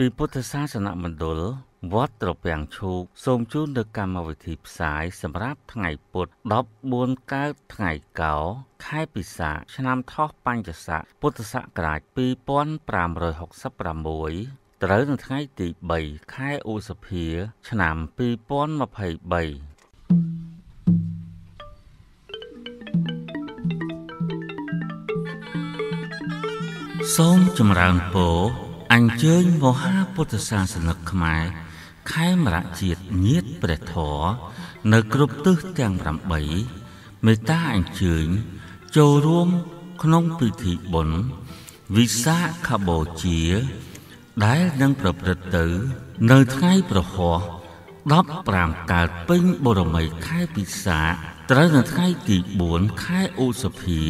ពីពុទ្ធសាសនមណ្ឌលវត្តត្រពាំងឈូកសូមជូននៅកម្មវិធីផ្សាយសម្រាប់ថ្ងៃពុទ្ធ14កើតថ្ងៃកោ ខែពិសាខឆ្នាំថោះបัญចស័កពុទ្ធសករាជ2566ត្រូវនៅថ្ងៃទី3ខែឧសភា ឆ្នាំ2023សូមចម្រើនពរ អញ្ជើញមហាពុទ្ធសាសនិកខ្មែរខេមរៈជាតិញាតព្រះធរនៅគ្រប់ទិសទាំង8មេត្តាអញ្ជើញចូលរួមក្នុងពិធីបុណ្យវិសាខបូជា ដែលនឹងប្រព្រឹត្តទៅ នៅថ្ងៃប្រហោះ15កើតពេញបរមីខែពិសាត្រូវនៅថ្ងៃទី4ខែឧសភា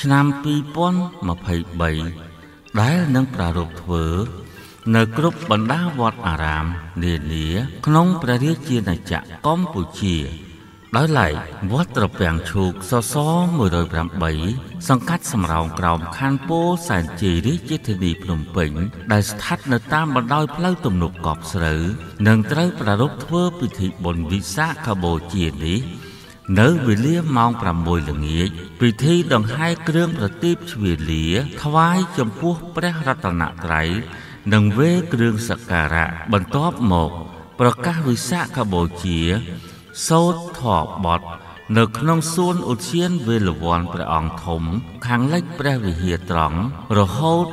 ឆ្នាំ2023 ដែលនឹងប្រារព្ធធ្វើនៅគ្រប់បណ្ដាវត្តអារាមនានាក្នុងព្រះរាជាណាចក្រកម្ពុជាដោយឡែកវត្តត្រពាំងឈូកសស108សង្កាត់សំរោងក្រោមខណ្ឌពោធិ៍សែនជ័យរាជធានីភ្នំពេញ ដែលស្ថិតនៅតាមបណ្ដោយផ្លូវទំនប់កប់ស្រូវនឹងត្រូវប្រារព្ធធ្វើពិធីបុណ្យវិសាខបូជានេះ នៅវេលាម៉ោង6ល្ងាចពិធីដង្ហែគ្រឿងប្រទីបជ្វាលា ថ្វាយចំពោះព្រះរតនត្រ័យនិងវេគ្រឿងសក្ការៈបន្ទាប់មក ប្រកាសវិសាខបូជាសូត្រធម៌បទនៅក្នុងសួនឧទ្យានវេលវ័នព្រះអង្គធំ ខាងលិចព្រះវិហារត្រង់រហូត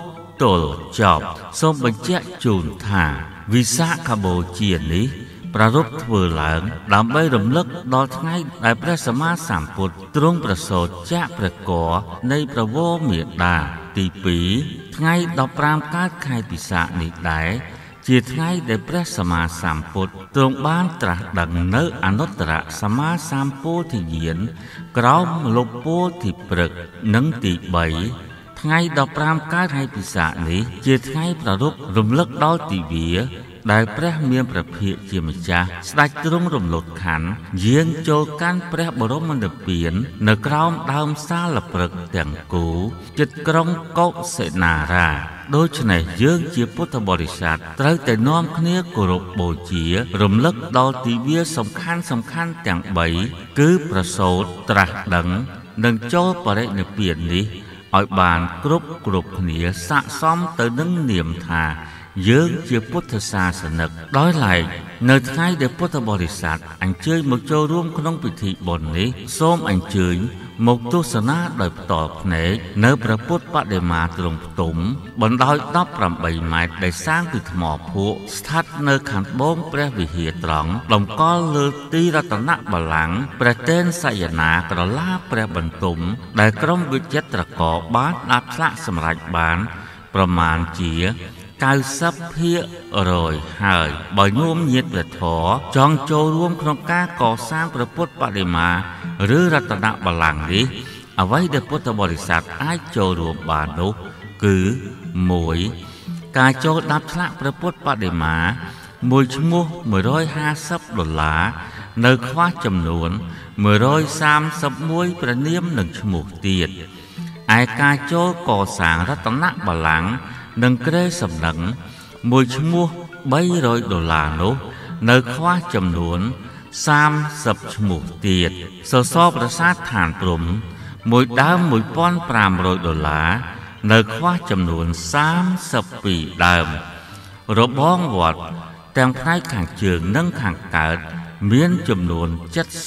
ទល់ចប់សូមបញ្ជាក់ជូនថា វិសាខបូជានេះ ប្រារព្ធធ្វើឡើង ដើម្បីរំលឹកដល់ថ្ងៃដែលព្រះសម្មាសម្ពុទ្ធទ្រង់ប្រសូតចាកព្រះគរនៃប្រវោមេដាទី2ថ្ងៃ15កើតខែពិសាខនេះដែរជាថ្ងៃដែលព្រះសម្មាសម្ពុទ្ធទ្រង់បានត្រាស់ដឹងនៅអនុត្តរសម្មាសម្ពោធិញ្ញាណក្រោមលុបពោធិព្រឹកនិងទី3ថ្ងៃ15កើតខែពិសាខនេះ ជាថ្ងៃប្រារព្ធរំលឹកដល់ទិវា ដែលព្រះមានព្រះភិក្ខជាម្ចាស់ស្ដេចទ្រង់រំលត់ខណ្ឌយាងចូលកាន់ព្រះបរមនិព្វាន នៅក្រោមដើមសាលព្រឹកទាំងគូចិត្តក្រុងកុសិនារាដូច្នេះយើងជាពុទ្ធបរិស័ទត្រូវតែនាំគ្នាគោរពបូជា រំលឹកដល់ទិវាសំខាន់សំខាន់ទាំង3គឺប្រសូតត្រាស់ដឹងនិងចូលបរិនិព្វាននេះឲ្យបានគ្រប់គ្រប់គ្នាស័កសមទៅនឹងនាមថា យើងជាពុទ្ធសាសនិកដោយឡែកនៅថ្ងៃដែលពុទ្ធបរិស័ទអញ្ជើញមកចូលរួមក្នុងពិធីបុណ្យនេះសូមអញ្ជើញមកទស្សនាដោយផ្ទាល់ភ្នែកនៅព្រះពុទ្ធបដិមាទ្រង់ផ្ទុំបណ្ដោយ18ម៉ែត្រដែលសាងពីថ្មភក់ស្ថិតនៅខាងត្បូងព្រះវិហារត្រង់តម្កល់លើទីរតនបល្ល័ង្កព្រះតេនសយនាក្រឡាព្រះបន្ទុំ ដែលក្រុមវិចិត្រកបានដាប់ឆ្លាក់សម្រេចបាន ប្រមាណជា 90ភាគរយហើយបើញោមញាតព្រះធរចង់ចូលរួមក្នុងការកសាងព្រះពុទ្ធបដិមា ឬរតនបល្ល័ង្កនេះអ្វីដែលពុទ្ធបរិស័ទអាចចូលរួមបាននោះ គឺ1ការចូលដាប់ឆ្លាក់ព្រះពុទ្ធបដិមាមួយឈ្មោះ150ដុល្លារនៅខ្វះចំនួន131ព្រះនាមនិងឈ្មោះទៀតឯការចូលកសាងរតនបល្ល័ង្ក និងក្រែសំណឹងមួយឈ្មោះ300ដុល្លារនោះ នៅខ្វះចំនួន30ឈ្មោះទៀតសសរប្រាសាទឋានព្រំ មួយដើម1500ដុល្លារនៅខ្វះចំនួន32ដើម របងវត្តទាំងផ្នែកខាងជើងនិងខាងកើតមានចំនួន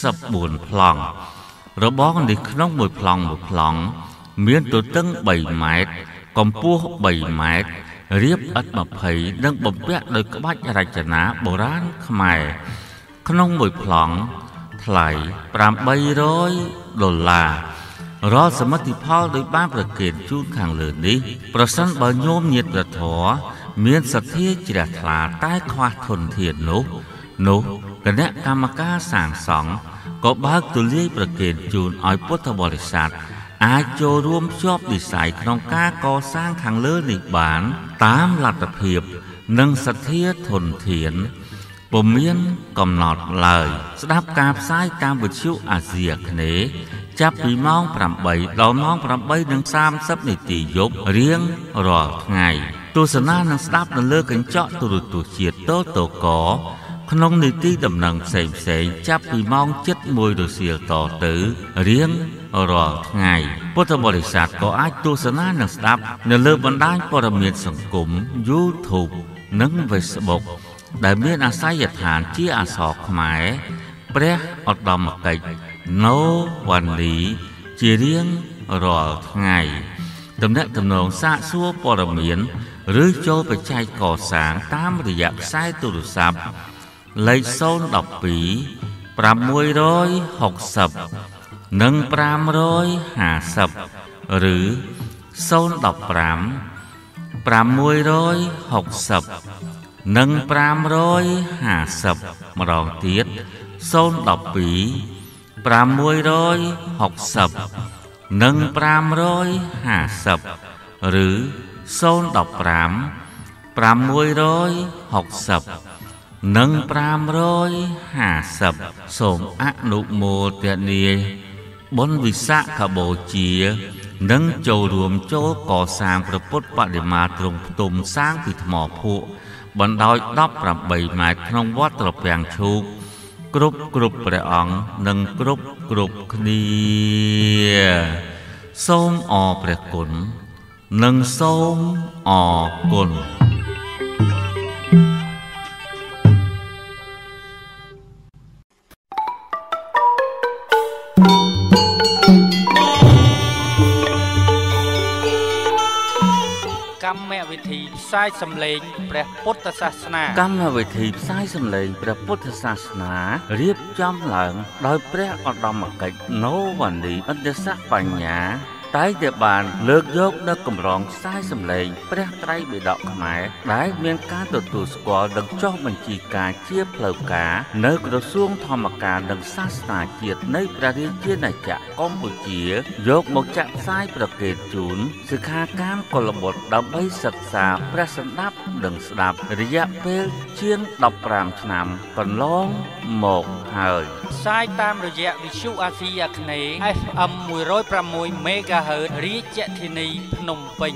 74ប្លង់របងនេះក្នុងមួយប្លង់មួយប្លង់មានទទឹង3ម៉ែត្រ កម្ពស់3ម៉ែត្ររៀបឥត20និងបំពាក់ដោយក្បាច់រចនាបុរាណខ្មែរក្នុងមួយប្លង់ថ្លៃ800ដុល្លាររាល់សមិទ្ធផលដោយបានប្រកេតជូនខាងលើនេះ ប្រសិនបើញោមញាតព្រះធរមានសទ្ធាជ្រះថ្លាតែខ្វះធនធាននោះ នោះគណៈកម្មការសាងសង់ក៏បើកទូលាយប្រកេតជូនឲ្យពុទ្ធបរិស័ទ អាចចូលរួមភ្ជាប់វិស័យក្នុងការកសាងខាងលើនេះបាន តាមលទ្ធភាព និងសទ្ធាធនធានពុំមានកំណត់ឡើយ ស្ដាប់ការផ្សាយតាមវិទ្យុអាស៊ីអាគ្នេយ៍ចាប់ពីម៉ោង8ដល់ម៉ោង8:30នាទីយប់រៀងរាល់ថ្ងៃទស្សនានិងស្ដាប់នៅលើកញ្ចក់ទូរទស្សន៍ជាតិតតក ក្នុងនីតិដំណឹងផ្សេងផ្សេងចាប់ពីម៉ោង7:01រសៀលតទៅរៀងរាល់ថ្ងៃពុទ្ធបរិស័ទក៏អាចទស្សនានិងស្ដាប់ នៅលើបណ្ដាញព័ត៌មានសង្គម YouTube និង Facebook ដែលមានអាស័យដ្ឋានជាអក្សរខ្មែរព្រះឧត្តមកិច្ច No Vanli ជារៀងរាល់ថ្ងៃតំណាក់តំណងសាកសួរព័ត៌មាន ឬចូលបច្ចេកកសាងតាមរយៈខ្សែទូរស័ព្ទ លេខ012 660និង550ឬ015 660និង550ម្ដងទៀត012 660និង550ឬ015 660 និង550សូមអនុមោទនាបុណ្យវិសាខបូជានិងចូលរួមចូលកសាងព្រះពុទ្ធបដិមាទ្រង់ផ្ទុំសាងពីថ្មភក់បណ្ដោយ18ម៉ែត្រក្នុងវត្តត្រពាំងឈូកគ្រប់គ្រប់ព្រះអង្គនិងគ្រប់គ្រប់គ្នាសូមអរព្រះគុណនិងសូមអរគុណ ផ្សាយសម្លេងព្រះពុទ្ធសាសនា កម្មវិធីផ្សាយសម្លេងព្រះពុទ្ធសាសនារៀបចំឡើង ដោយព្រះឧត្តមកិច្ចណូវ៉ានីអន្តសបញ្ញា តែងតែបានលើកយកនៅកម្រងខ្សែសម្លេងព្រះត្រៃបិដកខ្មែរដែលមានការទទួលស្គាល់និងចុះបញ្ជីការជាផ្លូវការនៅក្រសួងធម្មការនិងសាសនាជាតិនៃព្រះរាជាណាចក្រកម្ពុជា យកមកចាក់ផ្សាយប្រកេតជូនសិក្ខាកាមកុលបុត្រដើម្បីសិក្សាព្រះសម្ដាប់និងស្ដាប់រយៈពេលជាង15ឆ្នាំកន្លងមកហើយផ្សាយតាមរយៈវិទ្យុអាស៊ីអាគ្នេយ៍ FM 106 MHz ហឺតរាជធានីភ្នំពេញ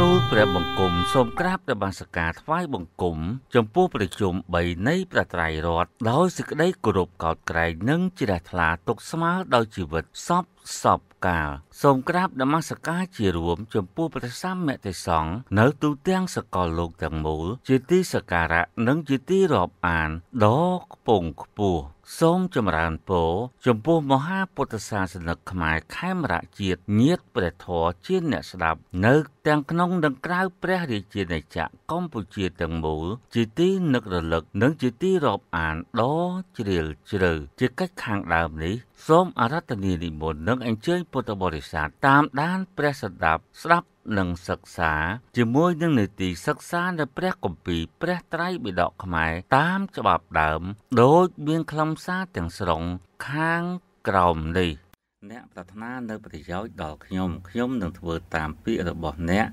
ទូលព្រះបង្គំសូមក្រាបនមស្ការថ្វាយបង្គំ ចំពោះប្រជុំ3នៃព្រះត្រៃរតដោយសេចក្តីគោរពកោតក្រែងនិងជ្រះថ្លាទុកស្មើដោយជីវិតសពសពកាលសូមក្រាបនមស្ការជារួមចំពោះព្រះសម្មាទេសង្ឃនៅទូទាំងសកលលោកទាំងមូលជាទីសក្ការៈនិងជាទីរាប់អានដ៏ខ្ពង់ខ្ពស់សូមចម្រើនពរចំពោះមហាពុទ្ធសាសនិកខ្មែរខេមរៈជាតិញាតព្រះធរជាអ្នកស្ដាប់ នៅទាំងក្នុងនិងក្រៅព្រះរាជាណាចក្រកម្ពុជាទាំងមូល ជាទីនឹករលឹក និងជាទីរាប់អានដ៏ជ្រាលជ្រៅជាកិច្ចខាងដើមនេះសូមអារាធនានិមន្តនិងអញ្ជើញពុទ្ធបរិស័ទតាមដានព្រះសដាប់ស្ដាប់ និងសិក្សាជាមួយនឹងនីតិសិក្សានៅព្រះគម្ពីរព្រះត្រៃបិដកខ្មែរតាមច្បាប់ដើមដោយមានខ្លឹមសារទាំងស្រុងខាងក្រោមនេះអ្នកប្រាថ្នានៅប្រយោជន៍ដល់ខ្ញុំខ្ញុំនឹងធ្វើតាមពាក្យរបស់អ្នក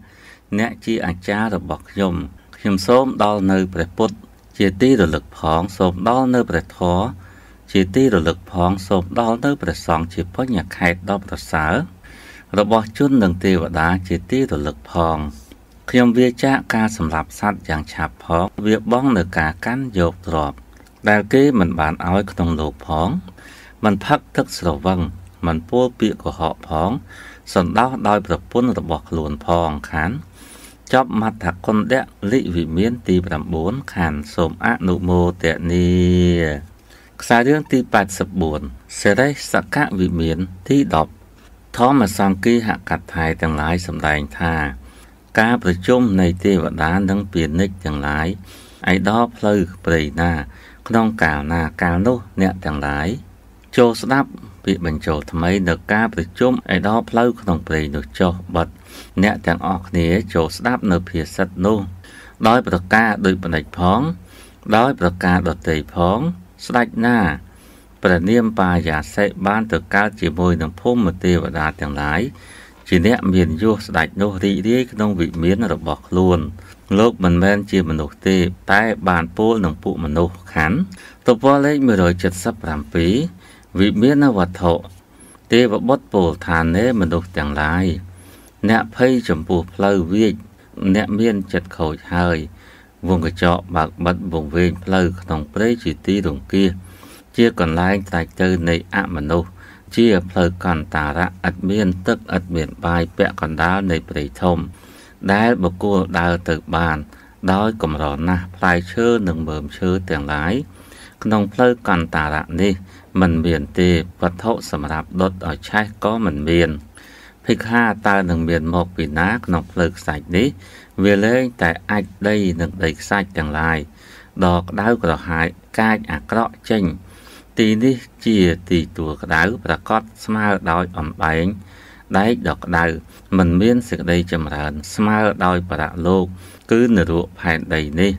អ្នកជាអាចារ្យរបស់ខ្ញុំខ្ញុំសូមដល់នៅព្រះពុទ្ធជាទីរលឹកផងសូមដល់នៅព្រះធម៌ជាទីរលឹកផងសូមដល់នៅព្រះសង្ឃជាបញ្ញខេតដ៏ប្រសើរ របស់ជននិងទេវតាជាទីរលឹកផងខ្ញុំវាចាកការសម្លាប់សត្វយ៉ាងឆាប់ផងវាបងនៅការកាន់យកទ្រព្យដែលគេមិនបានឲ្យក្នុងលោកផងមិនផឹកទឹកស្រវឹងមិនពោលពាក្យកុហកផងសន្តោសដោយប្រពន្ធរបស់ខ្លួនផងខានចប់មត្ថគុណៈលិវិមានទី9ខានសូមអនុមោទនីខ្សែរឿងទី84សេរីសកវិមានទី10 ធម្មសង្គីហកថាយទាំងឡាយសម្ដែងថា ការប្រជុំនៃទេវតានិងពាណិជ្ជទាំងឡាយឯដល់ផ្លូវព្រៃណា ក្នុងកាលណាកាលនោះអ្នកទាំងឡាយចូលស្ដាប់ពាក្យបញ្ចូលថ្មីនៅការប្រជុំឯដល់ផ្លូវក្នុងព្រៃនោះចុះបិទអ្នកទាំងអស់គ្នាចូលស្ដាប់នៅភាសិតនោះដោយប្រការដោយបណិចផង ដោយប្រការដតីផង ស្ដេចណា ព្រះនាមបាយាសិបានទៅកើតជាមួយនឹងភូមិទេវតាទាំងឡាយជាអ្នកមានយសស្ដេចនោះរីករាយក្នុងវិមានរបស់ខ្លួន លោកមិនមែនជាមនុស្សទេ តែបានពោលនឹងពួកមនុស្សខណ្ឌតពលលេខ177វិមានវត្ថុទេវបុត្រពោលថានេមនុស្សទាំងឡាយអ្នកភ័យចំពោះផ្លូវវាចអ្នកមានចិត្តខូចហើយវងកញ្ចក់បើកបិទវងវែងផ្លូវក្នុងព្រៃជាទីរង្គៀស ជាកន្លែងត្រាច់ទៅនៃអមនុស្សជាផ្លូវកន្តារៈឥតមានទឹកឥតមានបាយពាក់កណ្ដាលនៃព្រៃធំ ដែលបកគោលដើរទៅបាន ដោយកម្រណាស់ផ្លែឈើនិងមើមឈើទាំងឡាយក្នុងផ្លូវកន្តារៈនេះមិនមានទេវត្ថុសម្រាប់ដុតឲ្យឆេះក៏មិនមានភិក្ខាតើនឹងមានមកពីណាក្នុងផ្លូវខ្សាច់នេះ វាលែងតែអាចដីនិងដីខ្សាច់ទាំងឡាយដ៏ក្តៅក្រហាយកាចអាក្រក់ចេញ ទីនេះជាទីទួលក្តៅប្រកបស្មើដោយអំបែងដែកដ៏ក្តៅមិនមានសេចក្តីចម្រើន ស្មើដោយបរៈលោក គឺនរកផែនដីនេះ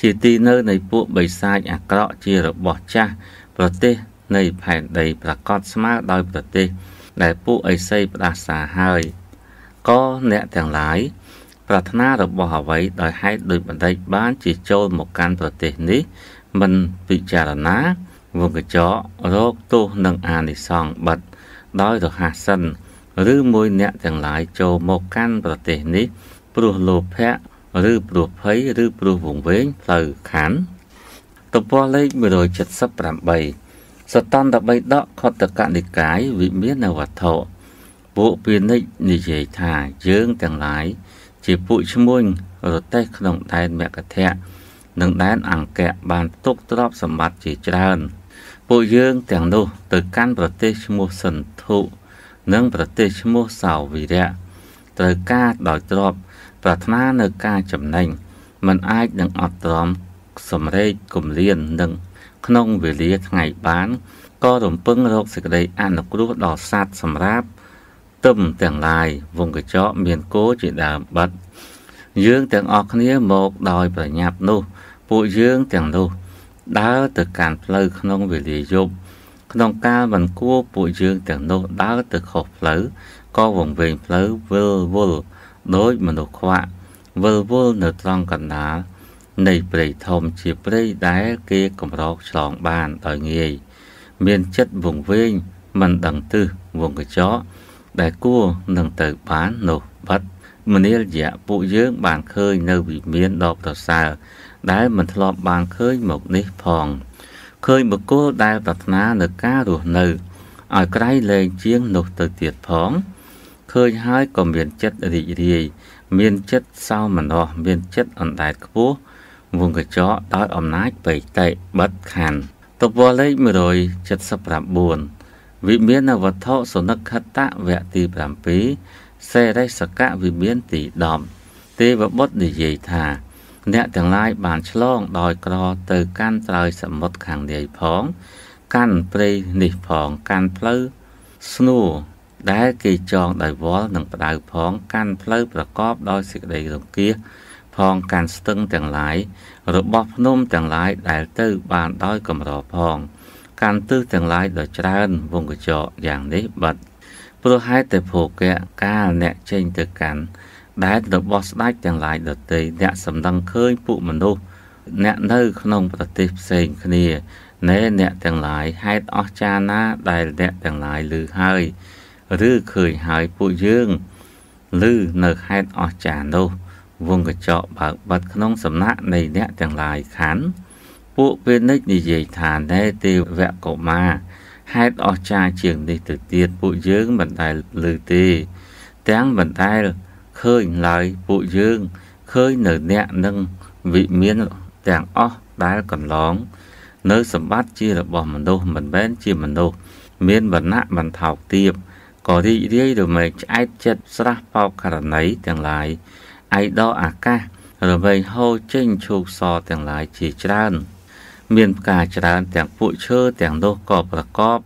ជាទីនៅនៃពួកបិសាចអាក្រក់ជារបស់ចាស់ប្រទេសនៃផែនដីប្រកបស្មើដោយប្រទេស ដែលពួកអេសីផ្ដាសាហើយក៏អ្នកទាំងឡាយប្រាថ្នារបស់អ្វីដោយហេតុដោយបណ្ឌិតបានជាចូលមកកាន់ប្រទេសនេះមិនពិចារណា វងកញ្ចក់រោគទោសនិងអានិសង្សបិទដោយរហ័សសិនឬមួយអ្នកទាំងឡាយចូលមកកាន់ប្រទេសនេះព្រោះលោភៈឬព្រោះភ័យឬព្រោះវង្វេងផ្លូវខណ្ឌទំព័រលេខ178សតន្តបិដកខតកនិកាយវិមានវត្ថុពួកពាណិជ្ជនិយាយថាយើងទាំងឡាយជាពួកឈ្មួញរទេះក្នុងដែនមគធៈនិងដែនអង្គៈបានទុកទ្រព្យសម្បត្តិជាច្រើន ពួកយើងទាំងនោះទៅកាន់ប្រទេសឈ្មោះសន្ធុនិងប្រទេសឈ្មោះសាវិរៈត្រូវការដោយទ្រព្យប្រាថ្នានៅការចំណេញมันអាចនឹងអត់ទ្រាំសម្រេចគំលាននឹងក្នុងវេលាថ្ងៃបានក៏រំពឹងរកសេចក្តីអនុគ្រោះដល់សត្វសម្រាប់ទឹមទាំងឡាយវងកញ្ចក់មានគោជាដើមបិទយើងទាំងអស់គ្នាមកដោយប្រញាប់នោះ ពួកយើងទាំងនោះ ដើរទៅកាន់ផ្លូវក្នុងវេលាយប់ក្នុងកាលមិនគួរពួកយើងទាំងនោះដើរទៅខុសផ្លូវក៏វង្វេងផ្លូវវិលវល់ដោយមនុស្សខ្វាក់វិលវល់នៅត្រង់កណ្ដាលនៃព្រៃធំជាព្រៃដែលគេកម្រោកឆ្លងបានដោយងាយមានចិត្តវង្វេងមិនដឹងទិសវងកញ្ចក់ដែលគួរនឹងទៅបាននោះបាត់មនាលយៈពួកយើងបានឃើញនៅវិមានដ៏ប្រសើរ ដែលមិនធ្លាប់បានឃើញមកនេះផងឃើញបុគ្គលដែលប្រាថ្នានៅការរស់នៅឲ្យក្រៃលែងជាងនោះទៅទៀតផងឃើញហើយក៏មានចិត្តរីករាយមានចិត្តសោមនស្សមានចិត្តអណ្ដែតខ្ពស់វងកញ្ចក់ដោយអំណាចបេតិបិទខណ្ឌតពលេខ179វិមានវត្ថុសនិខតៈវគ្គទី7សេរិសកៈវិមានទី10ទេវបុត្រនិយាយថា អ្នកទាំងឡាយបានឆ្លងដោយក្រទៅកាន់ត្រើយសមុទ្រខាងនាយផង កាន់ព្រៃនេះផងកាន់ផ្លូវស្នួរដែលគេចងដោយវល់និងផ្ដៅផង កាន់ផ្លូវប្រកបដោយសេចក្តីរង្គៀសផងកាន់ស្ទឹងទាំងឡាយរបស់ភ្នំទាំងឡាយដែលទៅបានដោយកម្រផង កាន់ទិសទាំងឡាយដ៏ច្រើនវងកញ្ចក់យ៉ាងនេះបាត់ព្រោះហេតុតែភោគៈកាលអ្នកចេញទៅកាន់ ដែលរបស់ស្ដេចទាំងឡាយដទៃអ្នកសម្ដឹងឃើញពួកមនុស្សអ្នកនៅក្នុងប្រទេសផ្សេងគ្នាណែអ្នកទាំងឡាយហេតុអស្ចារ្យណាដែលអ្នកទាំងឡាយឮហើយឬឃើញហើយពួកយើងឮនៅហេតុអស្ចារ្យនោះវងកញ្ចក់បើកបិទក្នុងសំណាក់នៃអ្នកទាំងឡាយខណ្ឌពួកពេលនិចនិយាយថាណែទេវកុមារហេតុអស្ចារ្យជាងនេះទៅទៀតពួកយើងមិនដែលឮទេ ទាំងមិនដែល ឃើញឡើយពួកយើងឃើញនៅអ្នកនឹងវិមានទាំងអស់ដែលកន្លង នៅសម្បត្តិជារបស់មនុស្សមិនមែនជាមនុស្សមានវណ្ណៈបន្ថោកទៀបក៏រីករាយរមែងឆ្អែតចិត្តស្រះបោកករណីទាំងឡាយឯដកអាកាសរមែងហូរចេញឈូកសទាំងឡាយជាច្រើន មានផ្កាច្រើនទាំងពួកឈើទាំងនោះក៏ប្រកប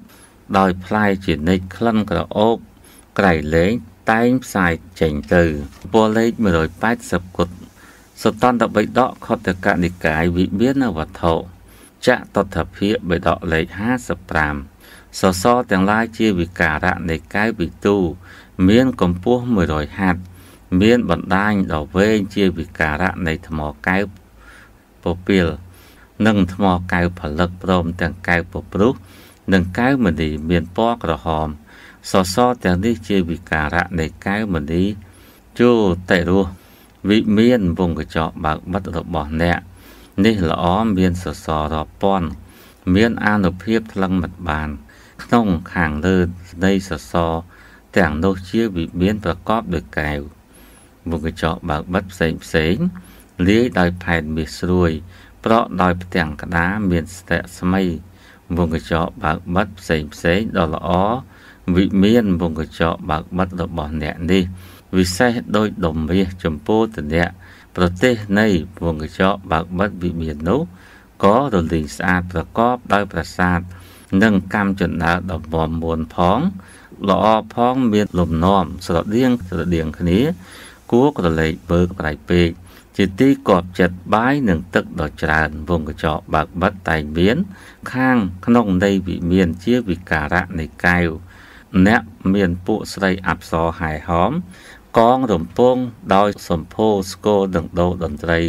ដោយផ្លែជានិច្ចក្លិនក្រអូបក្រៃលែង តែងផ្សាយចេញទៅពលលេខ180គុតសតន្តបិដកខតកនិកាយវិមានវត្ថុចតតភិបិដកលេខ55សសរទាំងឡាយជាវិការៈនៃកាយវិទូ មានកម្ពស់100ហត្ថមានបណ្ដាញដ៏វែងជាវិការៈនៃថ្មកែវពពាលនិងថ្មកែវផលិតព្រមទាំងកែវពព្រុះនិងកែវមณีមានពណ៌ក្រហម សសរទាំងនេះជាវិការៈនៃកែវមณีចូលតែរស់វិមានវងកញ្ចក់បើកបិទរបស់អ្នកនេះល្អមានសសររាប់ពាន់មានអានុភាពថ្លឹងមិនបាន ក្នុងខាងលើនៃសសរទាំងនោះជាវិមានប្រកបដោយកែវវងកញ្ចក់បើកបិទផ្សេងផ្សេងលាយដោយផែនមាសស្រួយ ប្រក់ដោយផ្ទាំងក្តារមានស្ទាក់ស្មៃវងកញ្ចក់បើកបិទផ្សេងផ្សេងដ៏ល្អ វិមានវងកញ្ចក់បើកបិទរបស់អ្នកនេះវិសេសដោយដុំមាសចំពោះតអ្នកប្រទេសនៃវងកញ្ចក់បើកបិទវិមាននោះក៏រលីងស្អាតប្រកបដោយប្រាសាទនិងកម្មចណ្ដើដ៏វមមួនផងល្អផងមានលំនាំស្រដៀងស្រដៀងគ្នា គួរក្រឡេកមើលក្រៃពេកជាទីកប់ចិត្តបាយនិងទឹកដ៏ច្រើនវងកញ្ចក់បើកបិទតែងមាន ខាងក្នុងនៃវិមានជាវិការៈនៃកែវ អ្នកមានពួកស្រីអប្សរហែហោមកងរំពងដោយសម្ពោស្គរដង្ដោតន្ត្រី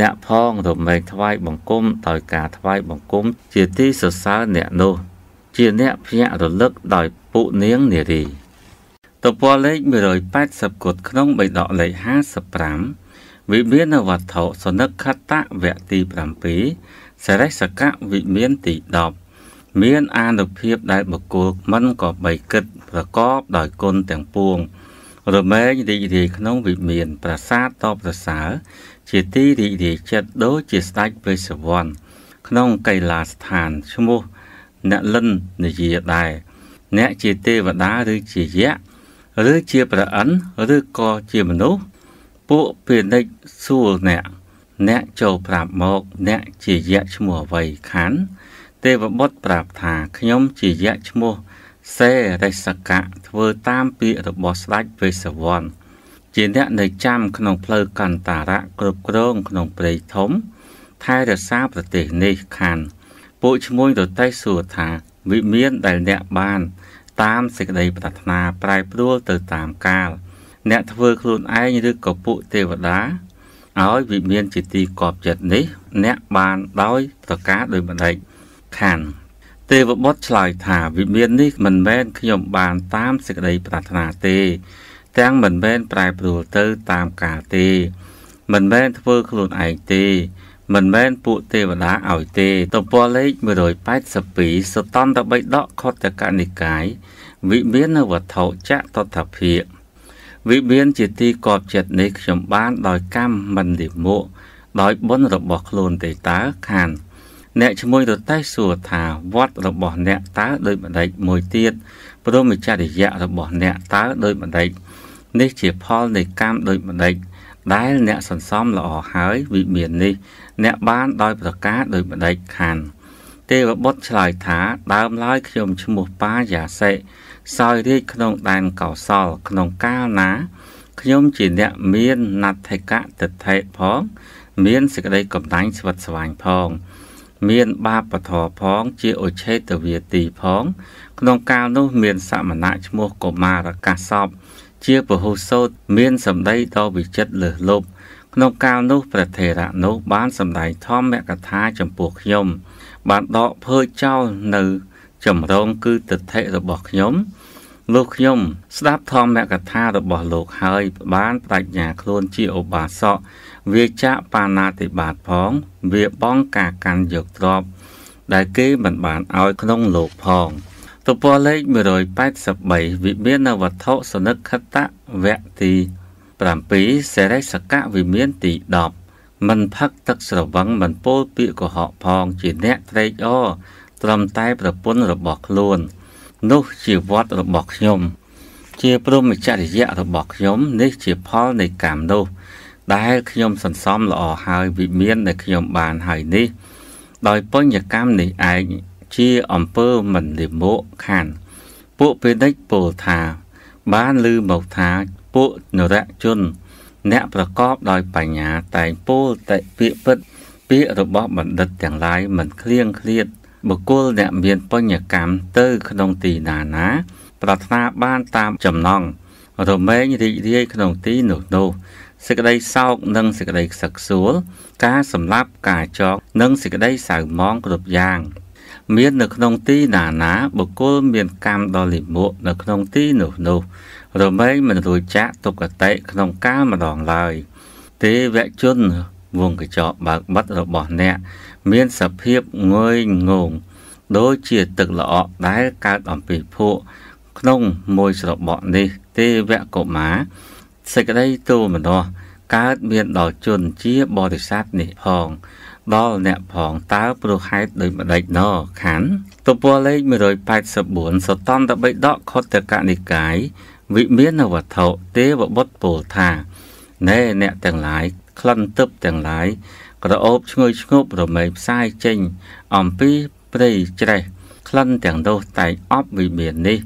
អ្នកផងរមែងថ្វាយបង្គំដោយការថ្វាយបង្គំ ជាទីសរសើរអ្នកនោះ ជាអ្នកភ្ញាក់រលឹកដោយពុនាងនារីតពលលេខ180គុតក្នុងបៃដកលេខ55វិមានវត្ថុសនិកខតៈវគ្គទី7សរិសកៈវិមានទី10 មានអានុភាពដែលបុគ្គលមិនក៏បីគិតប្រកបដោយគុណទាំងពួង រមែងរីករាយក្នុងវិមាន ប្រាសាទតបប្រសើរជាទីរីករាយចិត្តដូចជាស្ដេចព្រះសវណ្ណក្នុងកៃឡាស្ថានឈ្មោះអ្នកលិននិយាដែរអ្នកជាទេវតាឬជាយក្សឬជាប្រអិនឬក៏ជាមនុស្សពួកពាណិជ្ជសួរអ្នកអ្នកចូលប្រាប់មក អ្នកជាយក្សឈ្មោះអ្វីខាន ទេវបុត្រប្រាប់ថាខ្ញុំជាយក្សឈ្មោះសេរិសកៈធ្វើតាមពាក្យរបស់ស្ដេចវេស្សវណ្ណជាអ្នកនៅចាំក្នុងផ្លូវកន្តារៈគ្រប់គ្រងក្នុងព្រៃធំថែរក្សាប្រទេសនេះខានពួកឈ្មួញរទេះសួរថាវិមានដែលអ្នកបាន តាមសេចក្តីប្រាថ្នាប្រែប្រួលទៅតាមកាល អ្នកធ្វើខ្លួនឯងឬក៏ពួកទេវតាឲ្យវិមានជាទីកប់ចិត្តនេះ អ្នកបានដោយប្រការដោយម្ដេច ខានទេវបុត្រឆ្លើយថាវិមាននេះមិនមែនខ្ញុំបានតាមសេចក្តីប្រាថ្នាទេ ទាំងមិនមែនប្រែប្រួលទៅតាមកាលទេ មិនមែនធ្វើខ្លួនឯងទេ មិនមែនពួកទេវតាឲ្យទេទំព័រលេខ182សតន្តបិដកខតកនិកាយវិមាននៅវត្ថុចតតភិកវិមានជាទីកប់ចិត្តនេះខ្ញុំបានដោយកម្មមិនលិមុដោយបុណ្យរបស់ខ្លួនទេតើខាន អ្នកឈ្មោះរតេះសួរថាវត្តរបស់អ្នកតើដោយម្ដេចមួយទៀតព្រមចរិយៈរបស់អ្នកតើដោយម្ដេចនេះជាផលនៃកម្មដោយម្ដេចដែលអ្នកសន្សំល្អហើយវិមាននេះ អ្នកបានដោយប្រការដោយម្ដេចខានទេវបុត្រឆ្លើយថាដើមឡើយខ្ញុំឈ្មោះបាយាសិសោយរាជក្នុងដែនកោសលក្នុងកាលណា ខ្ញុំជាអ្នកមានណដ្ឋិកៈទិដ្ឋិផង មានសេចក្តីកំដាញ់ស្វិតស្វាញផង មានបាបធរផង ជាឧឆេតវាទីផង ក្នុងកាលនោះមានសមណៈឈ្មោះកុមារកាសពជាពហុសោតមានសម្ដីដ៏វិចិត្រលើសលប់ក្នុងកាលនោះព្រះថេរៈនោះបានសម្ដែងធម្មកថាចំពោះខ្ញុំ បានដកភើចចោលនៅ ចម្រងគឺទិដ្ឋិរបស់ខ្ញុំ លោកខ្ញុំស្ដាប់ធម្មកថារបស់លោកហើយបានបញ្ញាខ្លួនជាឧបាសកវាចាក់បាណាតិបាតផង វាបងការកាន់យកទ្រពដែលគេមិនបានឲ្យក្នុងលោកផងទំព័រលេខ183វិមានវត្ថុសនិកខតៈវគ្គទី7សេរិសកៈវិមានទី10មិនផឹកទឹកស្រវឹងមិនពោលពាក្យកុហកផង ជាអ្នកត្រេកអរត្រឹមតែប្រពន្ធរបស់ខ្លួន នោះជាវត្តរបស់ខ្ញុំ ជាព្រមចរិយៈរបស់ខ្ញុំ នេះជាផលនៃកម្មនោះ ដែលខ្ញុំសន្សំល្អហើយវិមានដែលខ្ញុំបានហើយនេះ ដោយបញ្ញកម្មនេះឯងជាអំពើមិនលិមកខានពួកពេនិចពោលថា បានឮមកថាពួកនរជន អ្នកប្រកបដោយបញ្ញាតែងពោលតែពាក្យពិតពាក្យរបស់បណ្ឌិតទាំងឡាយមិនឃ្លៀងឃ្លាត បុគ្គលអ្នកមានបញ្ញកម្មទៅក្នុងទីណាណា ប្រាថ្នាបានតាមចំណងរមែងរីករាយក្នុងទីនោះនោះសេចក្តីសោកនិងសេចក្តីខ្សឹកខ្សួល ការសម្លាប់ការចោកនិងសេចក្តីសៅមងគ្រប់យ៉ាង មាននៅក្នុងទីណាណាបុគ្គលមានកម្មដ៏លិមុនៅក្នុងទីនោះនោះរមែងមិនរួចចាក់ទុកតិក្នុងកាលម្ដងឡើយទេវជនវងកញ្ចក់បើកបិទរបស់អ្នក មានសភាពងើយងងដូចជាទឹកល្អក់ដែលកើតអំពីភក់ក្នុងមួយស្របក់នេះទេវកុមារសេចក្តីទូលមនោះកើតមានដល់ជនជាបរិស័ទនេះផងដល់អ្នកផងតើព្រោះហេតុដូចម្ដេចណខណ្ឌទំព័រលេខ184សតន្តបិដកខុទ្ទកនិកាយវិមានវត្ថុទេវបុត្រពោលថាណែអ្នកទាំងឡាយក្លិនទឹកទាំងឡាយ ក្រអូបឈ្ងុយឈ្ងប់រមែងផ្សាយចេញ អំពីព្រៃច្រេះក្លិនទាំងនោះតែងអប់វិមាននេះ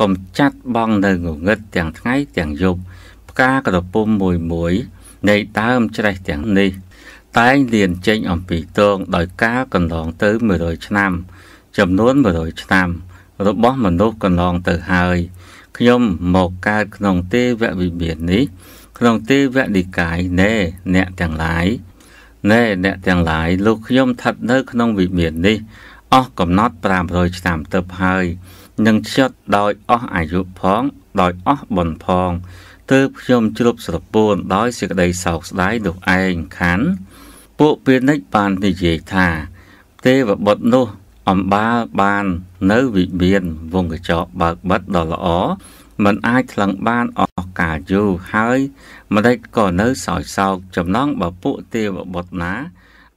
កុំចាត់បងនៅងងឹតទាំងថ្ងៃទាំងយប់ផ្កាក្រពុំមួយមួយនៃដើមច្រេះទាំងនេះ តែងលៀនចេញអំពីតងដោយការកន្លងទៅ100ឆ្នាំ ចំនួន100ឆ្នាំ របស់មនុស្សកន្លងទៅហើយខ្ញុំមកកើតក្នុងទេវវិមាននេះ ក្នុងទេវនិកាយណែអ្នកទាំងឡាយ ណែអ្នកទាំងឡាយលោកខ្ញុំស្ថិតនៅក្នុងវិមាននេះអស់កំណត់500ឆ្នាំទៅហើយនឹងឈុតដោយអស់អាយុផង ដោយអស់បុណ្យផងទើបខ្ញុំជ្រប់ស្រពោនដោយសេចក្តីសោកស្ដាយនោះឯងខានពួកពាណិជ្ជបាននិយាយថា ទេវបុត្រនោះអំបាលបាននៅវិមានវងកញ្ចក់បើកបិទដ៏ល្អមិនអាចថ្លឹងបានអស់កាលយូរហើយ ម្ដេចក៏នៅសោយសោកចំណងបើពួកទេវបុត្រណា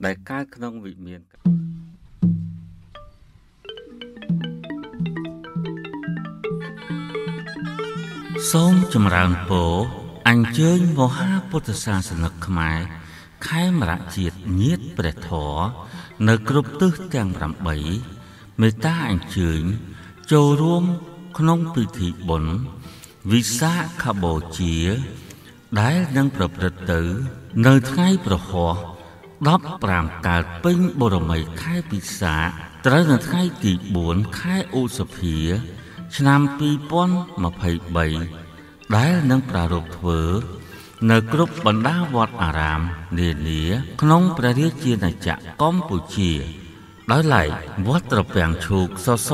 ដែលកើតក្នុងវិមានសូមចម្រើនពរអញ្ជើញមហាពុទ្ធសាសនិកខ្មែរខេមរៈជាតិញាតព្រះធរនៅគ្រប់ទិសទាំង8មេត្តាអញ្ជើញចូលរួមក្នុងពិធីបុណ្យវិសាខបូជា ដែលនឹងប្រព្រឹត្តទៅ នៅថ្ងៃប្រហោះ15កើតពេញបរមីខែពិសាត្រូវនៅថ្ងៃទី4ខែឧសភា ឆ្នាំ2023ដែលនឹងប្រារព្ធធ្វើនៅគ្រប់បណ្ដាវត្តអារាមនានាក្នុងព្រះរាជាណាចក្រកម្ពុជា ដោយឡែកវត្តត្រពាំងឈូកសស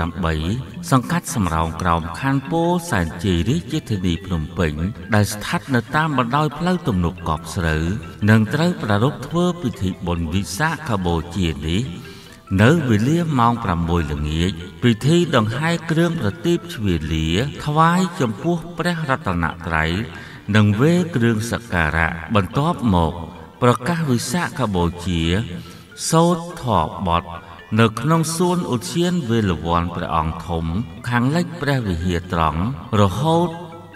108 សង្កាត់សំរោងក្រោមខណ្ឌពោធិ៍សែនជ័យរាជធានីភ្នំពេញ ដែលស្ថិតនៅតាមបណ្ដោយផ្លូវទំនប់កប់ស្រូវនឹងត្រូវប្រារព្ធធ្វើពិធីបុណ្យវិសាខបូជានេះនៅវេលាម៉ោង6ល្ងាចពិធីដង្ហែគ្រឿងប្រទីបជ្វាលាថ្វាយចំពោះព្រះរតនត្រ័យនិងវេគ្រឿងសក្ការៈបន្ទាប់មក ប្រកាសវិសាខបូជា សូត្រធម៌បទ នៅក្នុងសួនឧទ្យានវេលវ័នព្រះអង្គធំ ខាងលិចព្រះវិហារត្រង់រហូត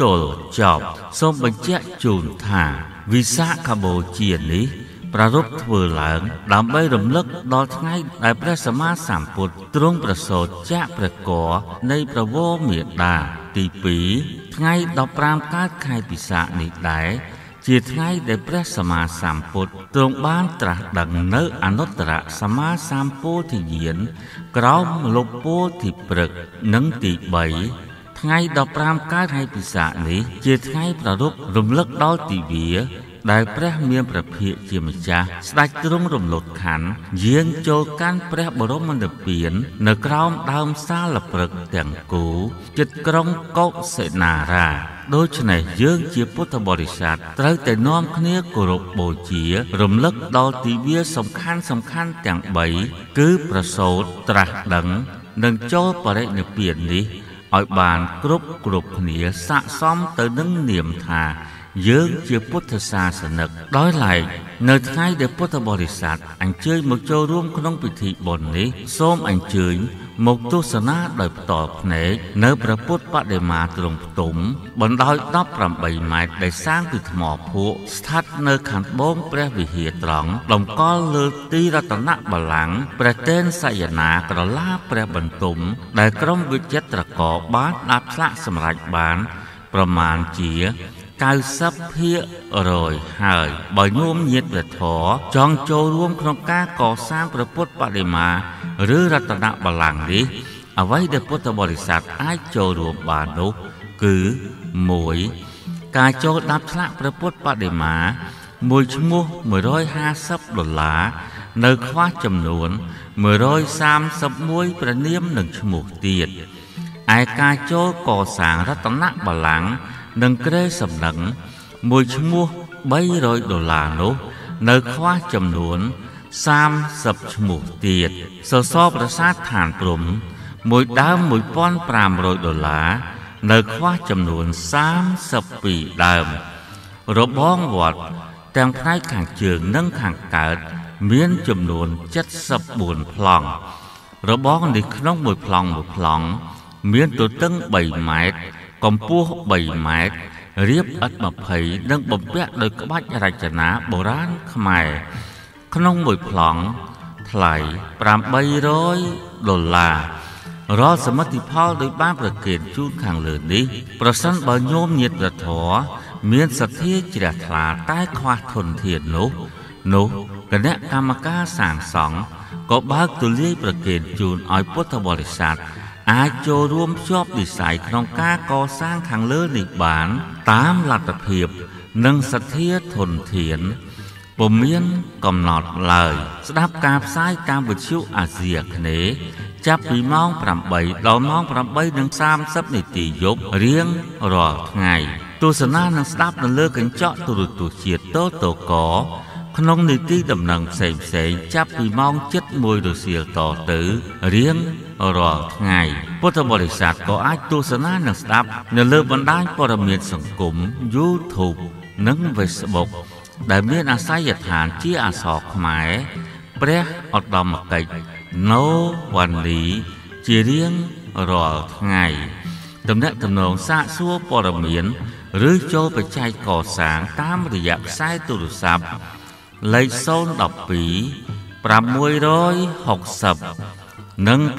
ទល់ចប់សូមបញ្ជាក់ជូនថា វិសាខបូជានេះប្រារព្ធធ្វើឡើង ដើម្បីរំលឹកដល់ថ្ងៃដែលព្រះសម្មាសម្ពុទ្ធទ្រង់ប្រសូតចាក់ព្រះគរនៃប្រវោមេដាទី2ថ្ងៃ15កើតខែពិសាខនេះដែរ ជាថ្ងៃដែលព្រះសម្មាសម្ពុទ្ធទ្រង់បានត្រាស់ដឹងនៅអនុត្តរសម្មាសម្ពោធិញ្ញាណក្រោមលុបពោធិព្រឹកនិងទី3ថ្ងៃ15កើតខែពិសាខនេះ ជាថ្ងៃប្រារព្ធរំលឹកដល់ទិវាដែលព្រះមានព្រះភិក្ខជាម្ចាស់ស្ដេចទ្រង់រំលត់ខណ្ឌយាងចូលកាន់ព្រះបរមនិព្វាន នៅក្រោមដើមសាលព្រឹកទាំងគូចិត្តក្រុងកុសិនារា ដូច្នេះយើងជាពុទ្ធបរិស័ទត្រូវតែនាំគ្នាគោរពបូជា រំលឹកដល់ទិវាសំខាន់សំខាន់ទាំង3គឺប្រសូតត្រាស់ដឹងនិងចូលបរិនិព្វាននេះឲ្យបានគ្រប់គ្រប់គ្នាស័កសមទៅនឹងនាមថាយើងជាពុទ្ធសាសនិកដោយឡែកនៅថ្ងៃដែលពុទ្ធបរិស័ទអញ្ជើញមកចូលរួមក្នុងពិធីបុណ្យនេះសូមអញ្ជើញ មកទស្សនាដោយផ្ទាល់ភ្នែកនៅព្រះពុទ្ធបដិមាទ្រង់ផ្ទុំបណ្ដោយ18ម៉ែត្រដែលសាងពីថ្មភក់ស្ថិតនៅខាងត្បូងព្រះវិហារត្រង់តម្កល់លើទីរតនបល្ល័ង្កព្រះតេនសយនាក្រឡាព្រះបន្ទុំ ដែលក្រុមវិចិត្រកោបានដាប់ឆ្លាក់សម្រេចបាន ប្រមាណជា90ភាគរយហើយបើញោមញាតព្រះធរចង់ចូលរួមក្នុងការកសាងព្រះពុទ្ធបដិមា ឬរតនបល្ល័ង្កនេះអ្វីដែលពុទ្ធបរិស័ទអាចចូលរួមបាននោះគឺ1ការចូលដាប់ឆ្លាក់ព្រះពុទ្ធបដិមាមួយឈ្មោះ150ដុល្លារនៅខ្វះចំនួន131ព្រះនាមនិងឈ្មោះទៀតឯការចូលកសាងរតនបល្ល័ង្កនិងក្រែសំណឹងមួយឈ្មោះ300ដុល្លារនោះនៅខ្វះចំនួន 30ឈ្មោះទៀតសសរប្រាសាទឋានព្រំមួយដើម1500ដុល្លារនៅខ្វះចំនួន32ដើម របងវត្តទាំងផ្នែកខាងជើងនិងខាងកើតមានចំនួន74ប្លង់របងនេះក្នុងមួយប្លង់មួយប្លង់មានទទឹង3ម៉ែត្រកម្ពស់3ម៉ែត្ររៀបឥត20និងបំពាក់ដោយក្បាច់រចនាបុរាណខ្មែរ ក្នុងមួយប្លង់ថ្លៃ800ដុល្លាររាល់សមិទ្ធផលដោយបានប្រកេតជូនខាងលើនេះ ប្រសិនបើញោមញាតិធរមានសទ្ធាជ្រះថ្លាតែខ្វះធនធាននោះ នោះគណៈកម្មការសាងសង់ក៏បើកទូលាយប្រកេតជូនឲ្យពុទ្ធបរិស័ទអាចចូលរួមភ្ជាប់វិស័យក្នុងការកសាងខាងលើនេះបាន តាមលទ្ធភាព និងសទ្ធាធនធាន ពុំមានកំណត់ឡើយ ស្ដាប់ការផ្សាយតាមវិទ្យុអាស៊ីអាគ្នេយ៍ចាប់ពីម៉ោង8ដល់ម៉ោង8:30នាទីយប់រៀងរាល់ថ្ងៃទស្សនានិងស្ដាប់នៅលើកញ្ចក់ទូរទស្សន៍ជាតិតតកក្នុងនីតិដំណឹងផ្សេងផ្សេងចាប់ពីម៉ោង7:01រសៀលតទៅរៀងរាល់ថ្ងៃពុទ្ធបរិស័ទក៏អាចទស្សនានិងស្ដាប់ នៅលើបណ្ដាញព័ត៌មានសង្គម YouTube និង Facebook ដែលមានអាស័យដ្ឋានជាអក្សរខ្មែរព្រះឧត្តមកិច្ចណូវ៉ាន់លីជារៀងរាល់ថ្ងៃតំណាក់តំណងសាកសួរព័ត៌មានឬចូលបច្ចេកកសាងតាមរយៈខ្សែទូរស័ព្ទលេខ012 660និង550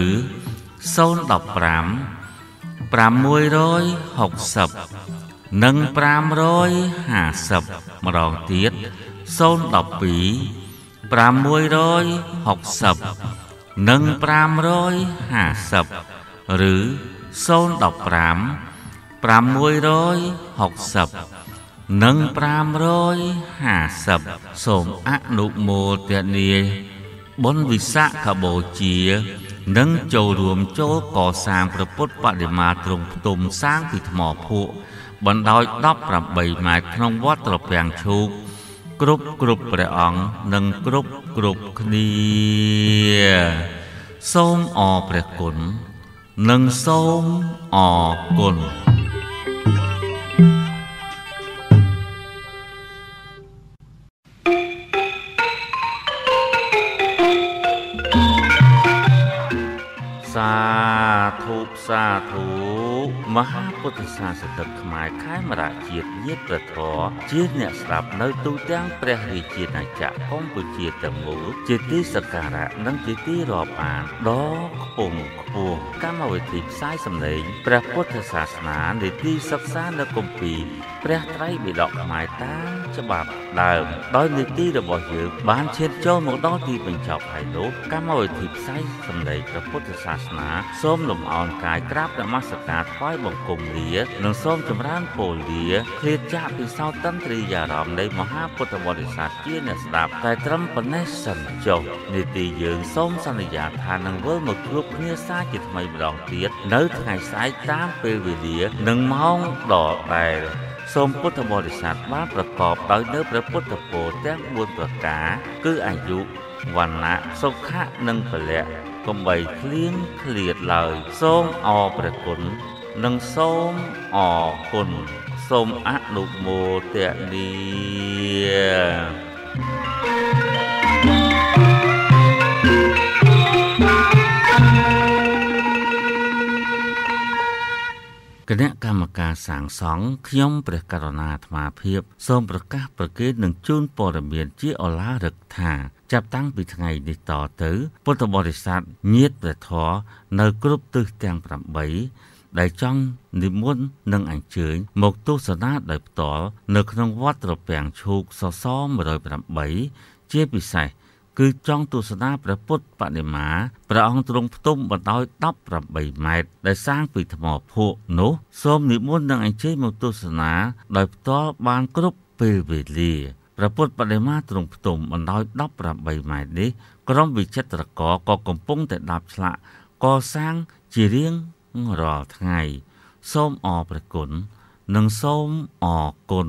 ឬ015 660 និង550ម្ដងទៀត012 660និង550ឬ015 660និង550សូមអនុមោទនាបុណ្យវិសាខបូជានិងចូលរួមចូលកសាងព្រះពុទ្ធបដិមាទ្រង់ផ្ទុំសាងពីថ្មភក់ បណ្ដោយ18ម៉ែត្រក្នុងវត្តត្រពាំងឈូកគ្រប់គ្រប់ព្រះអង្គនិងគ្រប់គ្រប់គ្នាសូមអរព្រះគុណនិងសូមអរគុណសាធុមហា ពុទ្ធសាសនិកខ្មែរខេមរៈជាតិញាតិប្រធរជាអ្នកស្ដាប់នៅទូទាំងព្រះរាជាណាចក្រកម្ពុជាទាំងមូលជាទីសក្ការៈនិងជាទីរាប់អានដ៏ខ្ពង់ខ្ពស់កម្មវិធីផ្សាយសម្លេងព្រះពុទ្ធសាសនានីតិសិក្សានៅគម្ពីរព្រះត្រៃបិដកខ្មែរតាមច្បាប់ដើមដោយនីតិរបស់យើងបានឈានចូលមកដល់ទីបញ្ចប់ហើយនោះកម្មវិធីផ្សាយសម្លេងព្រះពុទ្ធសាសនាសូមលំអោនកាយក្រាបនមស្ការថ្វាយបង្គំលានិងសូមចម្រើនពរលាឃ្លាតចាកពីសោតន្ទ្រីយារម្មណ៍នៃមហាពុទ្ធបរិស័ទជាអ្នកស្ដាប់តែត្រឹមប៉ុណ្ណេះសិនចុះនីតិយើងសូមសន្យាថានឹងវិលមកជួបគ្នាសាជាថ្មីម្ដងទៀតនៅថ្ងៃស្អែកតាមពេលវេលានិងម៉ោងដដែលសូមពុទ្ធបរិស័ទបានប្រកបដោយនៅព្រះពុទ្ធពរទាំង4ប្រការគឺអាយុវណ្ណៈសុខៈនិងពលៈកុំបីឃ្លៀងឃ្លាតឡើយសូមអរព្រះគុណ និងសូមអរគុណសូមអនុមោទនាគណៈកម្មការសាងសង់ខ្ញុំព្រះករុណាអាត្មាភាពសូមប្រកាសប្រគេននឹងជូនព័ត៌មានជាអឡារឹកថាចាប់តាំងពីថ្ងៃនេះតទៅពុទ្ធបរិស័ទញាតិព្រះធរនៅគ្រប់ទិសទាំង8 ដែលចង់និមន្តនិងអញ្ជើញមកទស្សនាដោយផ្ទាល់នៅក្នុងវត្តត្រពាំងឈូកសស108ជាពិសេសគឺចង់ទស្សនាព្រះពុទ្ធបដិមាព្រះអង្គទ្រង់ផ្ទុំបណ្ដោយ18ម៉ែត្រដែលសាងពីថ្មភក់នោះសូមនិមន្តនិងអញ្ជើញមកទស្សនាដោយផ្ទាល់បានគ្រប់ពេលវេលាព្រះពុទ្ធបដិមាទ្រង់ផ្ទុំបណ្ដោយ18ម៉ែត្រនេះក្រុមវិចិត្រករក៏កំពុងតែដាប់ឆ្លាក់កសាងជារៀង រាល់ថ្ងៃ សូមអរព្រះគុណនិងសូមអរគុណ